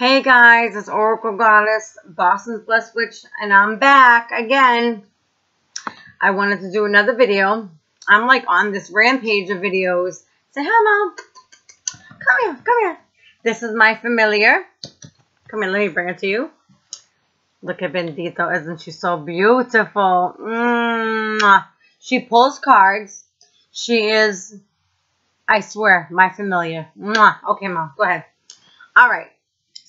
Hey guys, it's Oracle Goddess, Boston's Blessed Witch, and I'm back again. I wanted to do another video. I'm like on this rampage of videos. Say hi, Mom. Come here, come here. This is my familiar. Come here, let me bring it to you. Look at Bendito. Isn't she so beautiful? Mm. She pulls cards. She is, I swear, my familiar. Okay, Mom, go ahead. All right.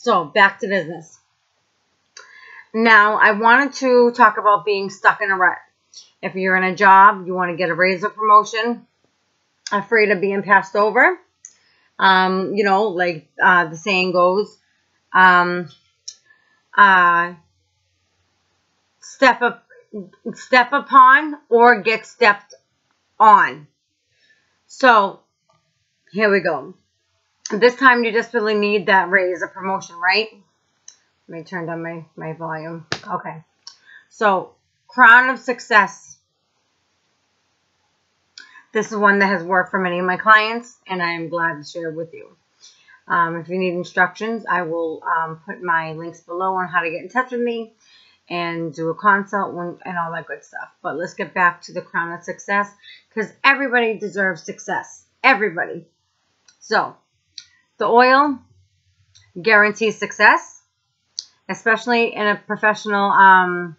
So back to business. Now, I wanted to talk about being stuck in a rut. If you're in a job, you want to get a raise or promotion, afraid of being passed over. Um, you know, like uh, the saying goes, um, uh, step up, step upon or get stepped on. So here we go. This time you just really need that raise, a promotion, right? Let me turn down my, my volume. Okay. So, crown of success. This is one that has worked for many of my clients, and I am glad to share with you. Um, if you need instructions, I will um, put my links below on how to get in touch with me and do a consult and all that good stuff. But let's get back to the crown of success because everybody deserves success. Everybody. So, the oil guarantees success, especially in a professional, um,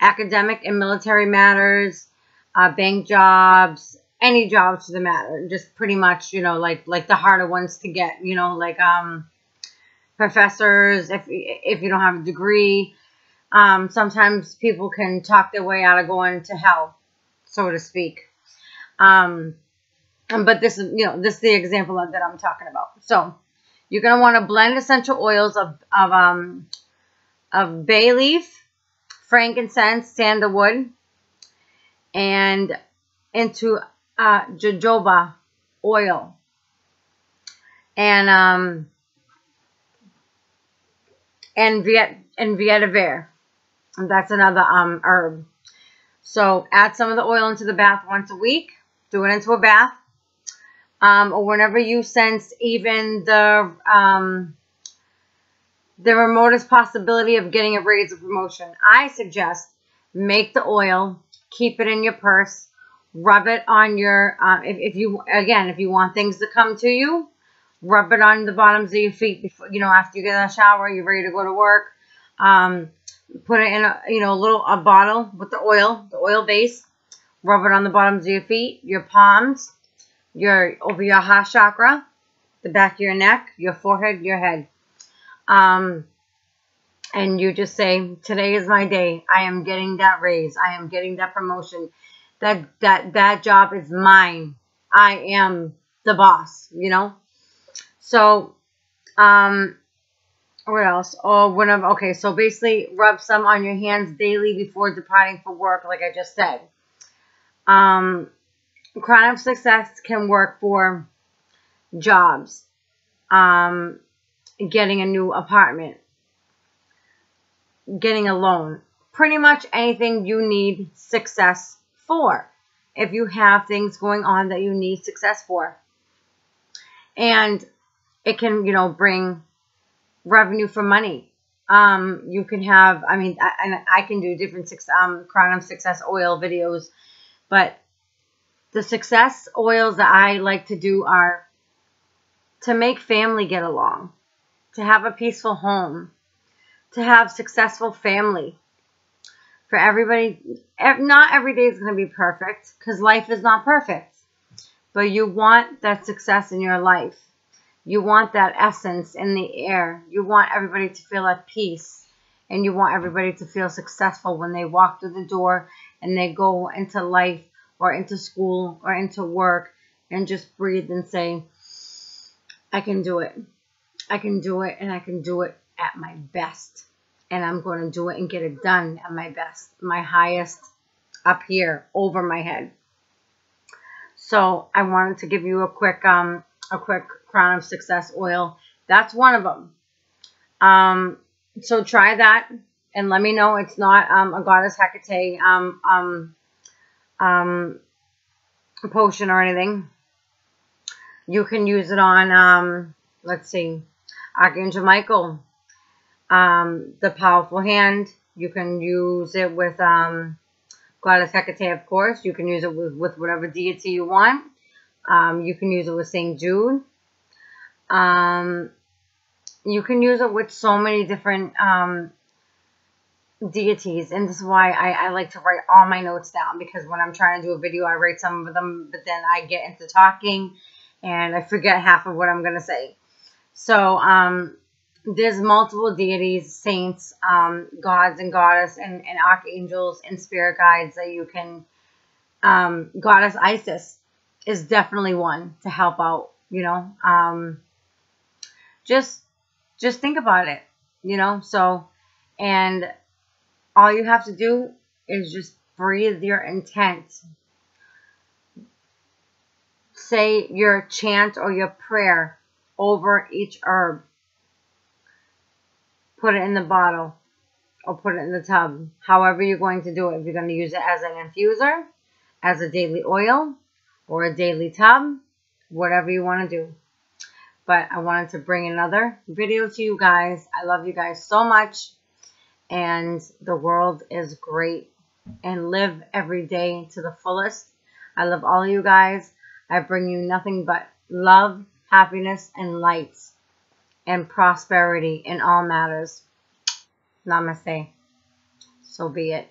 academic and military matters, uh, bank jobs, any jobs for the matter. Just pretty much, you know, like like the harder ones to get. You know, like um, professors. If if you don't have a degree, um, sometimes people can talk their way out of going to hell, so to speak. Um, um, but this is, you know, this is the example of, that I'm talking about. So you're going to want to blend essential oils of, of, um, of bay leaf, frankincense, sandalwood, and into uh, jojoba oil. And, um, and Viet, and vetiver. And that's another, um, herb. So add some of the oil into the bath once a week. Do it into a bath um, or whenever you sense even the um, the remotest possibility of getting a raise or promotion, I suggest make the oil, keep it in your purse, rub it on your, uh, if, if you, again, if you want things to come to you, rub it on the bottoms of your feet before, you know, after you get in the shower, you're ready to go to work. Um, put it in a, you know, a little, a bottle with the oil, the oil base, rub it on the bottoms of your feet, your palms, your over your heart chakra, the back of your neck, your forehead, your head. Um, and you just say, today is my day. I am getting that raise. I am getting that promotion. That that that job is mine. I am the boss, you know? So, um, what else? Oh, whenever, okay, so basically rub some on your hands daily before departing for work, like I just said. Um, Crown of Success can work for jobs, um, getting a new apartment, getting a loan, pretty much anything you need success for. If you have things going on that you need success for. And it can, you know, bring revenue for money. Um, you can have, I mean, I, and I can do different six, um, Crown of Success oil videos, but the success oils that I like to do are to make family get along, to have a peaceful home, to have successful family. For everybody, not every day is going to be perfect because life is not perfect. But you want that success in your life. You want that essence in the air. You want everybody to feel at peace. And you want everybody to feel successful when they walk through the door and they go into life or into school or into work and just breathe and say, I can do it. I can do it and I can do it at my best. And I'm going to do it and get it done at my best, my highest up here over my head. So I wanted to give you a quick, um, a quick crown of success oil. That's one of them. Um, so try that and let me know it's not um, a goddess Hecate um, um, um, potion or anything. You can use it on, um, let's see, Archangel Michael, um, the powerful hand. You can use it with um, Goddess Hecate, of course. You can use it with, with whatever deity you want. Um, you can use it with St. Jude. Um, you can use it with so many different um, deities. And this is why I, I like to write all my notes down because when I'm trying to do a video, I write some of them, but then I get into talking and I forget half of what I'm going to say. So, um, there's multiple deities, saints, um, gods and goddess, and, and archangels and spirit guides that you can. Um, goddess Isis is definitely one to help out. You know, um, just just think about it. You know, so and all you have to do is just breathe your intent. Say your chant or your prayer over each herb put it in the bottle or put it in the tub. However you're going to do it. If you're going to use it as an infuser, as a daily oil, or a daily tub, whatever you want to do. But I wanted to bring another video to you guys. I love you guys so much. And the world is great. And live every day to the fullest. I love all you guys. I bring you nothing but love, happiness, and light and prosperity in all matters. Namaste. So be it.